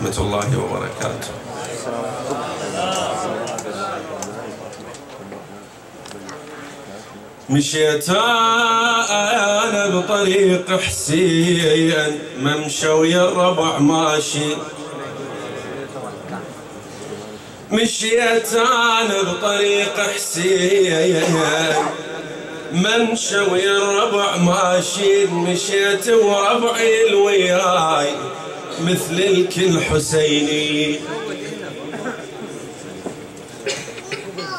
ورحمة الله وبركاته. مشيت أنا بطريق حسين ويا الربع ماشي. مشيت أنا بطريق حسين ويا الربع ماشي. مشيت وربعي الوياي. مثل الكل حسيني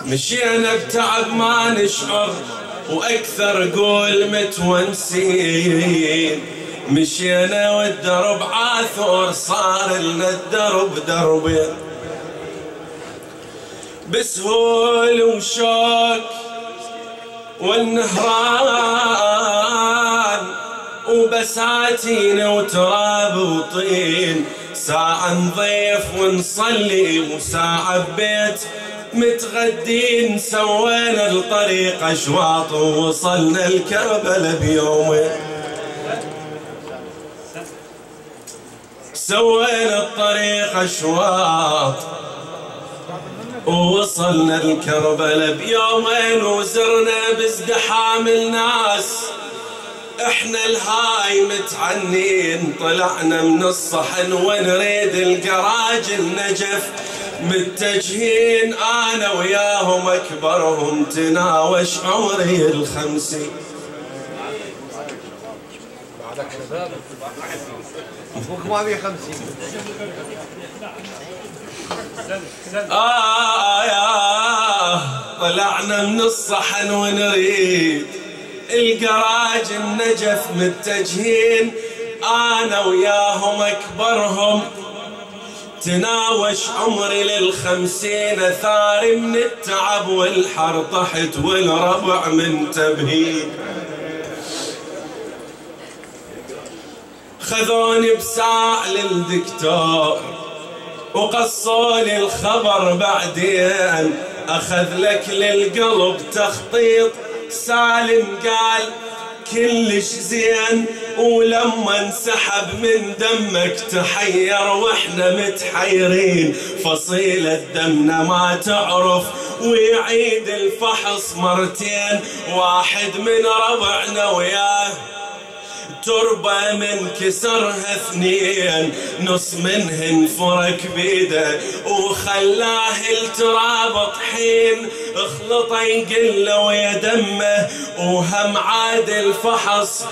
مشينا بتعب ما نشعر وأكثر قول متونسين. مشينا والدرب عاثر صار لنا الدرب دربين. بسهول وشوك والنهران. وبساتين وتراب وطين. ساعة نضيف ونصلي وساعة ببيت. متغدين سوينا الطريق أشواط ووصلنا الكربلة بيومين سوينا الطريق أشواط ووصلنا الكربلة بيومين وزرنا بازدحام الناس إحنا الهاي متعنين طلعنا من الصحن ونريد القراج النجف متجهين أنا وياهم اكبرهم تناوش عمري الخمسين بعدك شباب أبوك ما بي خمسين آه يا طلعنا من الصحن ونريد القراج النجف متجهين أنا وياهم أكبرهم. تناوش عمري للخمسين ثاري من التعب والحر طحت والربع من تبهيد. خذوني بساع للدكتور وقصوني الخبر بعدين. أخذ لك للقلب تخطيط سالم قال كلش زين ولما انسحب من دمك تحير وإحنا متحيرين. فصيلة دمنا ما تعرف ويعيد الفحص مرتين. واحد من ربعنا وياه. تربة من كسرها اثنين نص منهن فرك بيده وخلاه التراب طحين اخلطه يقل ويا دمه وهم عاد الفحص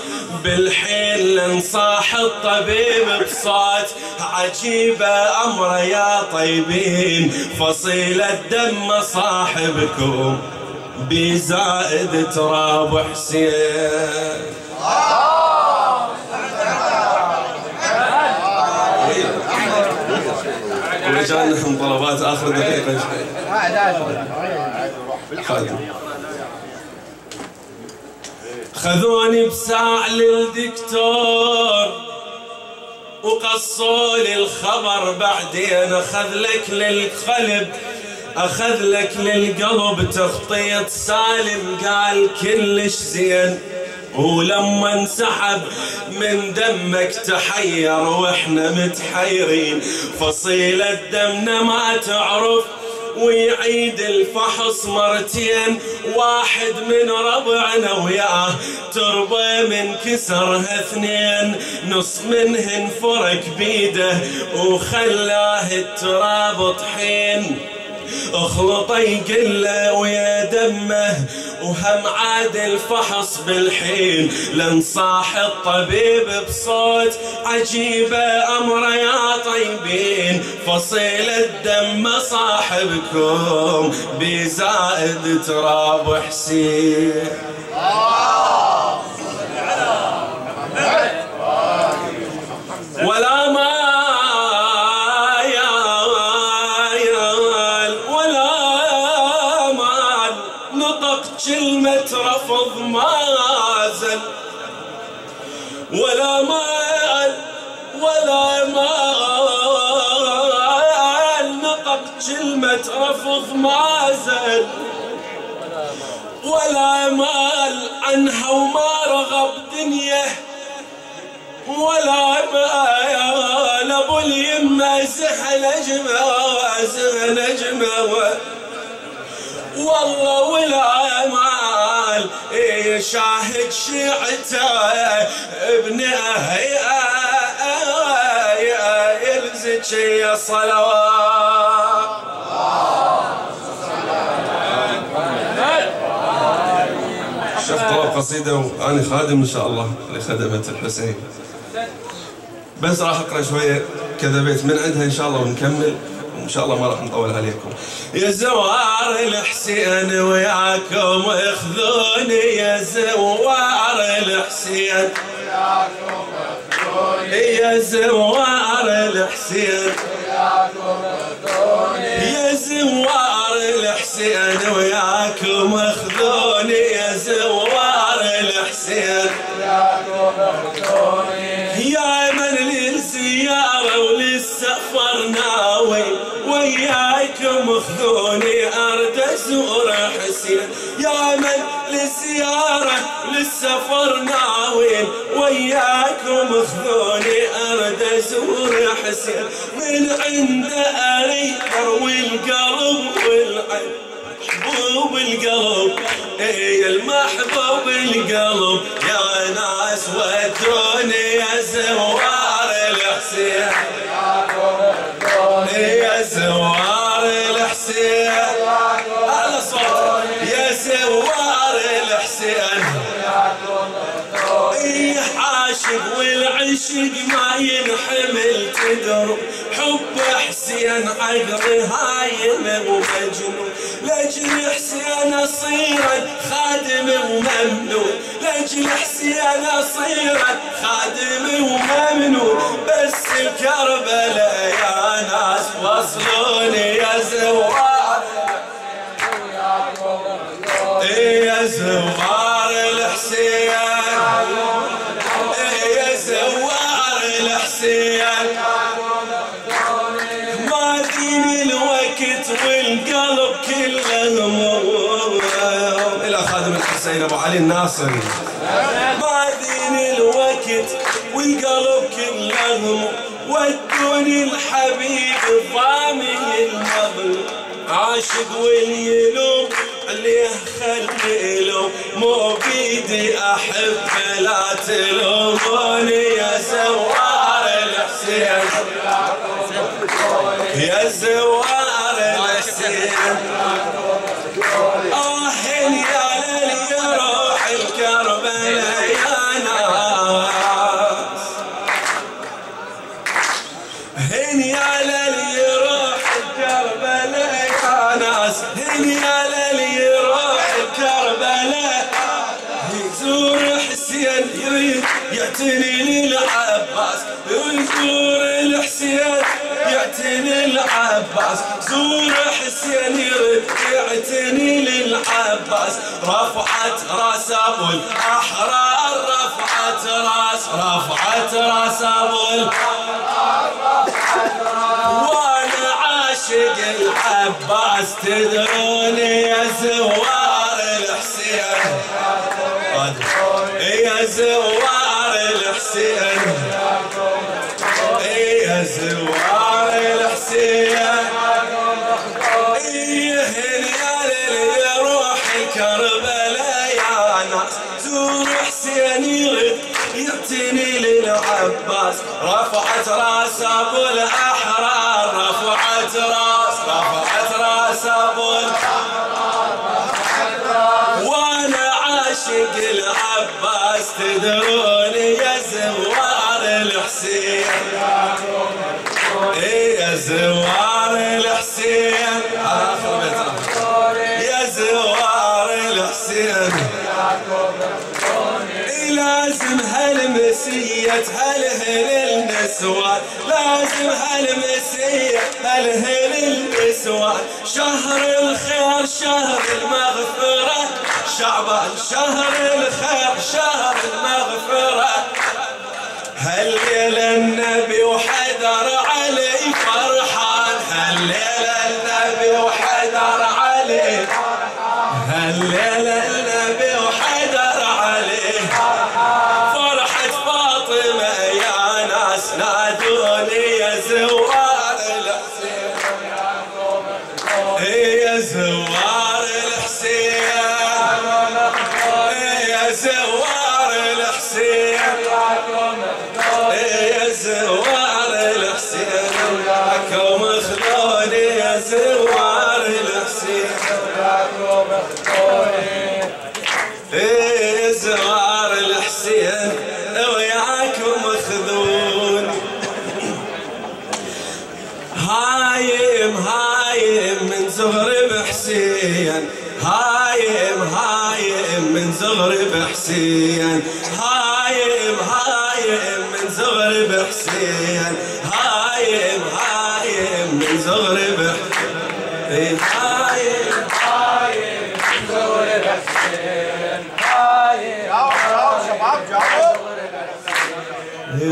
بالحين لنصاح الطبيب بصوت عجيبة أمره يا طيبين فصيل الدم صاحبكم بزائد تراب حسين. ورجال لهم طلبات آخر دقيقة. خذوني بساع للدكتور وقصوا الخبر بعدين. أخذ لك للقلب أخذ لك للقلب تخطيط سالم. قال كلش زين. ولما انسحب من دمك تحير وإحنا متحيرين. فصيلة دمنا ما تعرف ويعيد الفحص مرتين. واحد من ربعنا وياه تربة من كسرها اثنين. نص منهن فرك بيده وخلاه التراب طحين. اخلطه يقله ويا دمه وهم عاد الفحص بالحين. لنصاح الطبيب بصوت عجيبة أمره يا طيبين. فصيل الدم صاحبكم بزائد تراب حسين. كلمة رفض ما زل ولا مال ولا مال نطق كلمة رفض ما زل ولا مال عنها وما رغب دنيا ولا مال أبو اليمة زح نجمه زح نجمه والله ولا مال شاهد شيعته ابنه يلزج يا صلوات. شيخ طلب قصيدة وأنا خادم إن شاء الله لخدمة الحسين. بس راح أقرأ شوية كذا بيت من عندها إن شاء الله ونكمل. وإن شاء الله ما راح نطول عليكم. يا زوار الحسين وياكم اخذوني يا زوار الحسين. يا زوار الحسين. يا زوار الحسين وياكم اخذوني يا زوار الحسين. يا وياكم اخذوني ارد ازور حسين. يا من للزيارة وللسفر ناوي وياكم اخذوني ارد ازور حسين. من عنده اريد اروي القلب والعين. محبوب القلب اي المحبوب القلب. يا ناس ودوني يا زوار يا زوار الحسين. على صوت يا زوار الحسين. اي عاشق والعشق ما ينحمل تدر حب حسين عقل هايم ومجنون لاجل حسين اصيرا خادم وممنون لاجل حسين اصيرا الحسين ابو علي الناصري ما دين الوقت والقلب كله ودوني الحبيب ضامن المظلوم عاشق واليلوم عليه خلي لوم مو بيدي أحب لا تلوموني يا زوار الحسين. يا زوار للعباس زور حسين يريد يعتني للعباس. رفعت راس ابو الاحرار رفعت راس رفعت راس ابو وأنا عاشق العباس تدروني يا زوار الحسين يا زوار رفعت رأس أبو الأحرار رفعت رأس رفعت رأس أبو وأنا عاشق العباس تدروني يا زوار الحسين. إيه يا زوار الحسين؟ هالمسية هالهل النسوان لازم هالمسية هالهل النسوان شهر الخير شهر المغفرة. شعبان شهر الخير شهر المغفرة. هالليلة النبي وحدر علي فرحان؟ هالليلة النبي وحدر علي هالليلة زغر بحسين هايم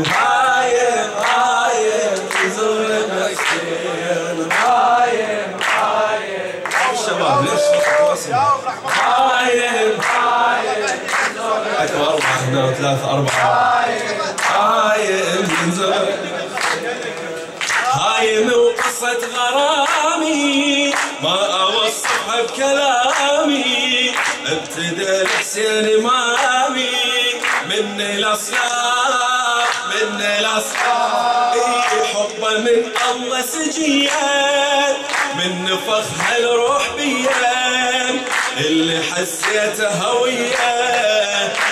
هايم هايم من زغر بحسين هايم هايم الشباب ليش هايم اكو أربعة. هنا وثلاثه اربعه هايم من غرامي ما أوصفها بكلامي. ابتدى الحسين مامي من الأصنام من الأصنام إي حبه من الله سجيان من نفخها الروح بيان اللي حسيته هوية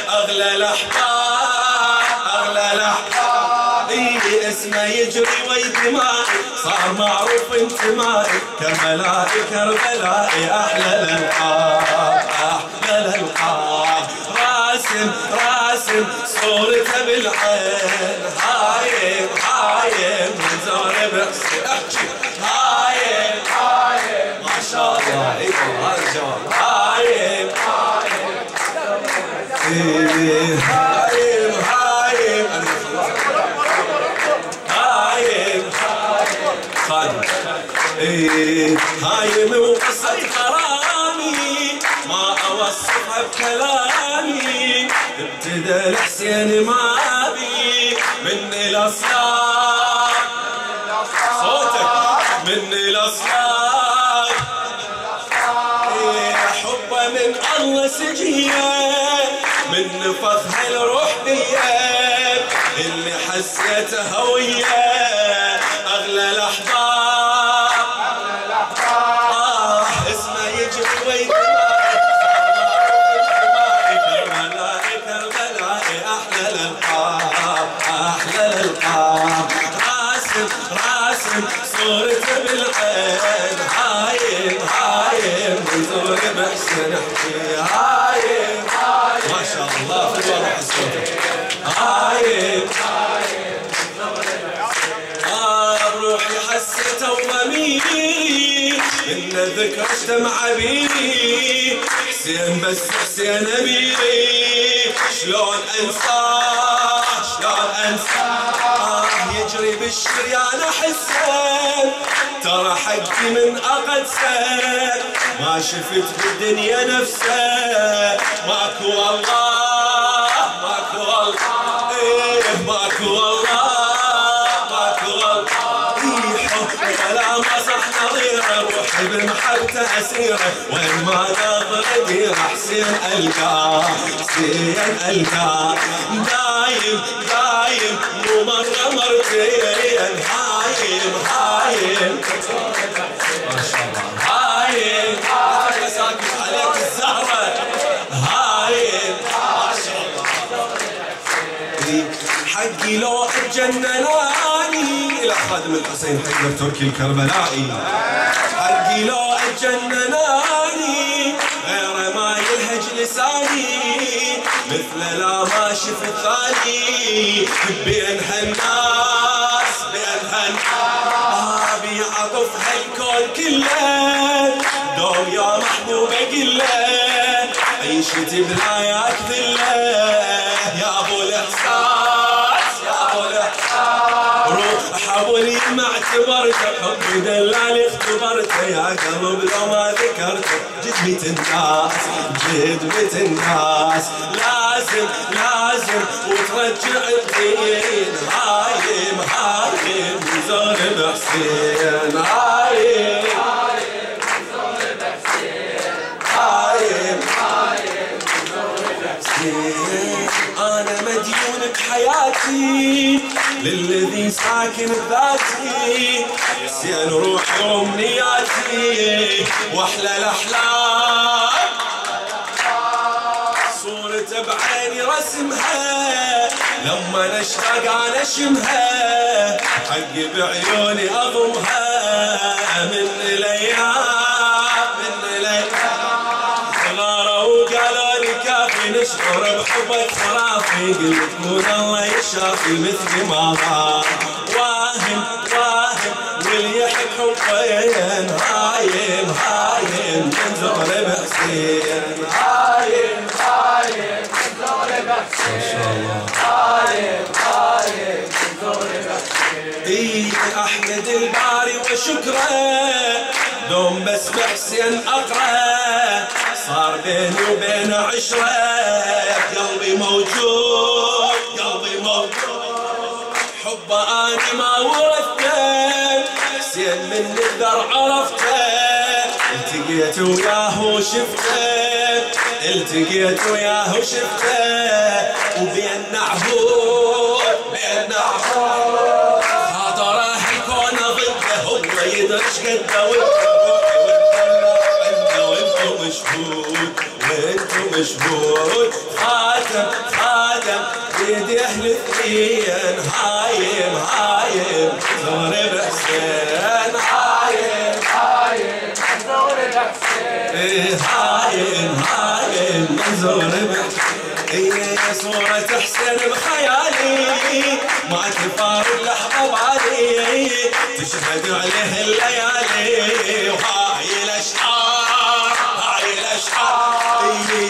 أغلى الأحباب. اسمه يجري ويدمائي صار معروف انتمائي كربلائي كربلائي. أحلى الألقاب أحلى الألقاب. راسم راسم صورته بالعين. هايم هايم من زهر بحسين احكي. هايم هايم. ما شاء الله. اي والله الجواب هايم. هايم خادم إيه، هايم وقصة غرامي ما أوصفها بكلامي. ابتدى الحسين ما بي من الأصلاب صوتك من الأصلاب إيه، حبه من الله سجية من نفخها الروح بيه اللي حسيته هوية. بحسن احكي هايم ما شاء الله. في الوضع صوتك هايم إن ذكر اجتمع بي حسين بس حسين أبي شلون أنساه شلون أنساه آه يجري بالشريان حسين. ترى حقي من أقدسه ما شفت بالدنيا نفسه. ماكو والله ماكو والله. إيه ماكو والله. بمحبته أسيره وين ما نظر ديره حسين ألقاه حسين ألقاه دايم دايم مو مرة مرتين. هايم هايم. ساكت عليك الزهرة. حقي لو اتجنناني إلى خادم الحسين حيدر تركي الكربلائي. حقي لو اتجنناني غير ما يلهج لساني. مثل لا ما شفت ثاني بين هالناس بين هالناس. آه بيعطف هالكون كله دوم يا محبوبة قله عيشتي بلاياك ذلة يا أبو الإحساس يا أبو الإحساس. اللي ما اعتبرته حبي دلالي اختبرته يا قلب لو ما ذكرته الناس جد ميت الناس لازم لازم وترجع الدين. هايم هايم زور بحسين هايم هايم حسين أنا بحياتي للذي ساكن بذاتي. حسين روحي وامنياتي وأحلى الأحلام. صورته بعيني رسمها لما نشتاق أنا اشمها حقي بعيوني أضمها. من الأيام نشعر بحبك خرافي قلت قول الله يشافي مثل ما ضاع واهم واهم واللي يحب حبين هايم هايم من زغر بحسين هايم هايم من شاء الله هايم هايم بحسين اي أحمد الباري وشكره دوم بس بحسين اقرا صار بيني وبين عشره قلبي موجود قلبي موجود. حبه اني ما ورثته حسين من الذر عرفته. التقيت وياه وشفته التقيت وياه وشفته. وبين نعبود بين نعبود. خاطره الكون ضده هو يدري إيش مشهود خاتم خاتم بيد أهل الاثنين هايم هايم زور بحسين. هايم هايم زغر بحسين. هايم هايم زور بحسين. إيه صورة حسين بخيالي. ما تفارق لحظة بالي تشهد عليه الليالي.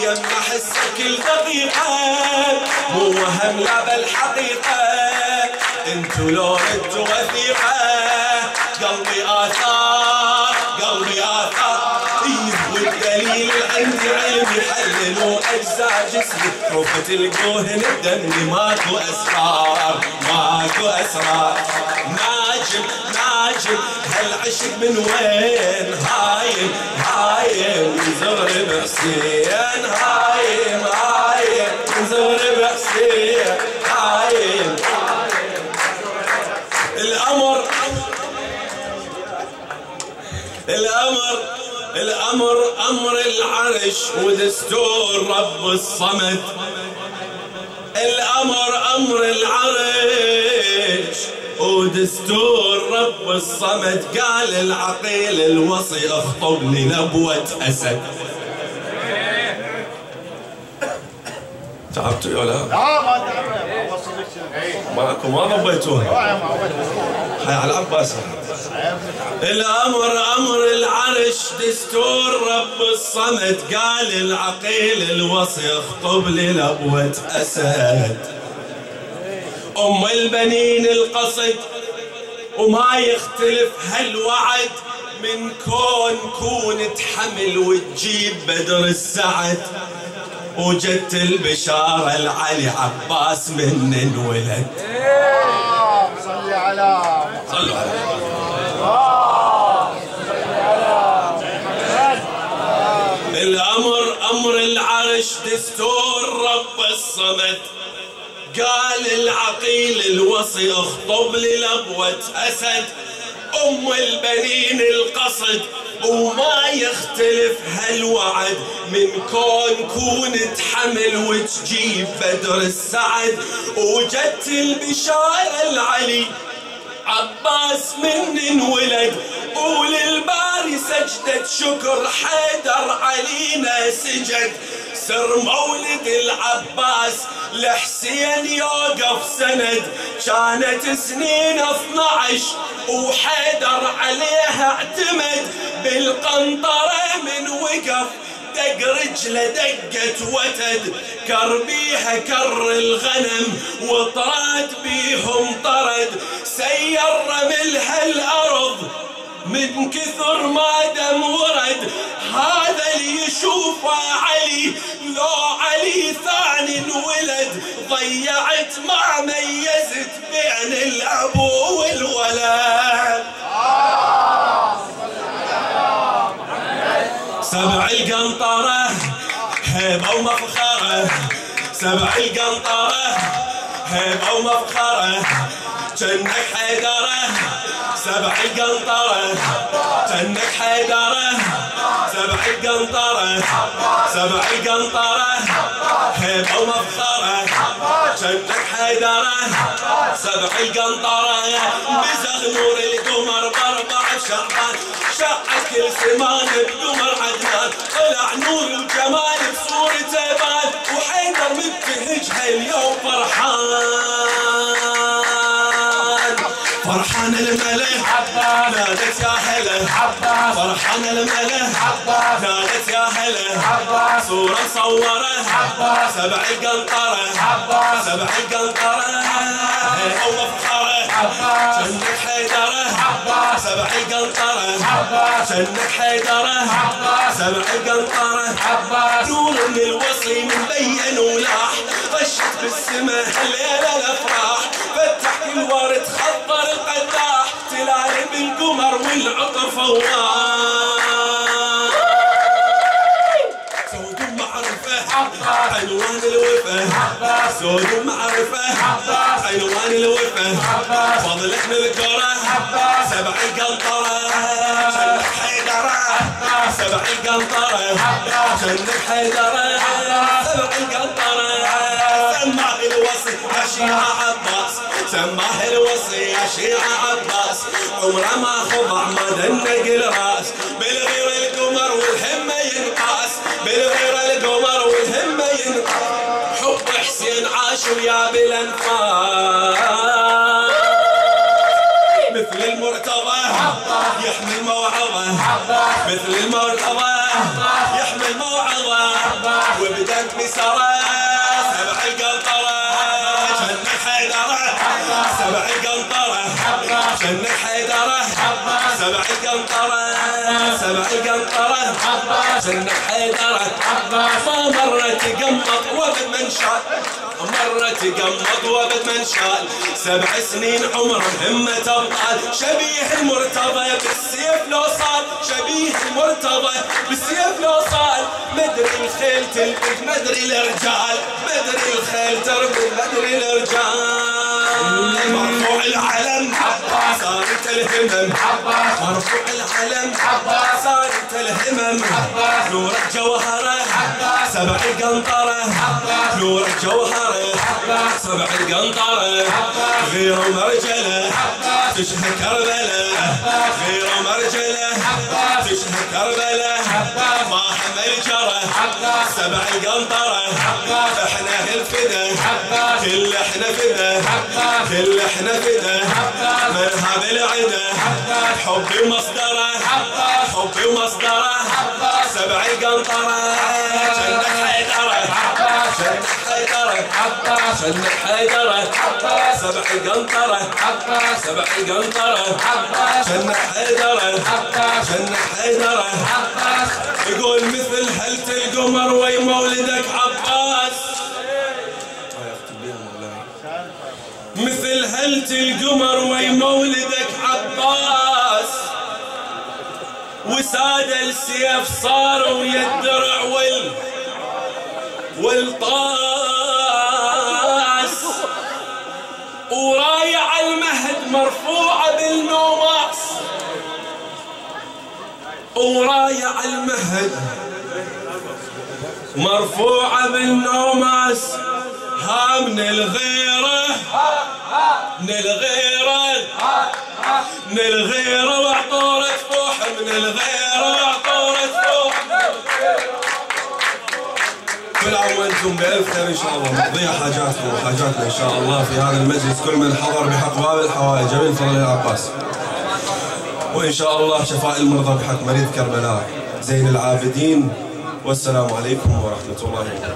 يما حسه كل دقيقة مو وهم لا بالحقيقة انتو لو ردوا وثيقة قلبي آثار قلبي آثار. إيه والدليل عندي علم يحللوا أجزاء جسمي. سوف تلقوهن بدمي ماكو أسرار ماكو أسرار. ناجم ناجم هالعشق من وين؟ هايم هايم من زغر بحسين هايم هايم من زغر بحسين هايم. الأمر الأمر الأمر أمر العرش ودستور رب الصمد. الأمر أمر العرش ودستور رب الصمد قال العقيل الوصي اخطب لي نبوة أسد. تعبتوا يا لا لا ما تعبنا. ماكو ما ضبيتوها هاي على العباس. الأمر أمر العرش دستور رب الصمد قال العقيل الوصي اخطب لي لبوة أسد. أم البنين القصد. وما يختلف هالوعد من كون كون تحمل وتجيب بدر السعد. وجدت البشارة العلي عباس من انولد صلي على صلوا عليه الأمر أمر العرش دستور رب الصمد. قال العقيل الوصي اخطب لي لبوة أسد. أم البنين القصد وما يختلف هالوعد. من كون كون تحمل وتجيب بدر السعد. وجدت البشارة العلي عباس من انولد. وللباري سجدة شكر حيدر علينا سجد. سر مولد العباس لحسين يوقف سند. كانت سنين 12 وحيدر عليها اعتمد. بالقنطرة من وقف دق رجله دقة وتد. كر بيها كر الغنم وطراد بيهم طرد. سير رملها الأرض من كثر ما دم ورد. هذا اللي يشوفه علي. لو علي ثاني انولد ضيعت ما ميزت بين الابو والولد. سبع القنطرة هيبة ومفخرة سبع القنطرة هيبة ومفخرة جنك حيدره سبع القنطرة جنك حيدره سبع القنطرة سبع القنطرة هيبة ومفخرة جنك حيدره سبع القنطرة بزغنور القمر بأربع شعبان. شعت كل سمان بقمر عدنان. طلع نور وجمال بصورته بان وحيدر مبتهج هاليوم فرحان. فرحان الملك عباس. نادت يا هلا. عباس. فرحان الملك عباس. نادت يا هلا. عباس. صورة. مصورة عباس. سبع القنطرة عباس. سبع القنطرة أو مفخرة. عباس. جنك حيدرة. عباس. سبع القنطرة عباس. جنك حيدرة. عباس. سبع القنطرة عباس. نور من الوصي مبين ولاح. طشت بالسما هالليلة الأفراح. فتح كل القداح بالقمر والعطر فواح عنوان الوفا سود معرفة عباس عنوان الوفا فضلك نذكره عباس سبع القنطرة جنك حيدرة سبع القنطرة جنك حيدرة سبع القنطرة سماه الوصي يا شيعة عباس سماه الوصي يا شيعة عباس عمره ما خضع ما دنق الراس بالغير ويا بالأنفاس؟ مثل المرتضى يحمل موعظة. مثل المرتضى يحمل موعظة. وبدأت بسرى سبع القنطرة. جنة حيدرة سبع القنطرة. جنة حيدرة سبع القنطرة. سبع القنطرة. جنة حيدرة ما مرت قمط وبد من شال مرت قمط وبد من شال سبع سنين عمر همة أبطال شبيه المرتضى بالسيف لو صال شبيه المرتضى بالسيف لو صال مدري الخيل تلبج مدري الرجال مدري الخيل تربج مدري الرجال. مرفوع العلم صارت الهمم. مرفوع العلم. صارت الهمم. نور الجوهرة سبع القنطرة. نور الجوهرة سبع القنطرة. غير مرجلة. تشهد كربلة. غير مرجلة. تشهد كربلة. طاح الجرى. سبع القنطرة. إحنا الفدا كل إحنا فدا كل إحنا فدا مذهب العدا حبي ومصدره حبي ومصدره سبع القنطرة جنة حيدرة جنة حيدرة جنة حيدرة سبع القنطرة سبع القنطرة جنة حيدرة جنة حيدرة يقول مثل هلت القمر وي مولدك عباس؟ هلت القمر وي مولدك عباس وساد السيف صار ويا الدرع وال والطاس. ورايع المهد مرفوعة بالنوماس ورايع المهد مرفوعة بالنوماس ها من الغيرة. من الغيرة. من الغيرة وعطورة فوح. من الغيرة وعطورة فوح. كل عام وأنتم بألف خير إن شاء الله. نقضيها حاجاتكم وحاجاتنا إن شاء الله في هذا المجلس. كل من حضر بحق باب الحوائج. من فضل العباس وإن شاء الله شفاء المرضى بحق مريض كربلاء. زين العابدين. والسلام عليكم ورحمة الله وبركاته.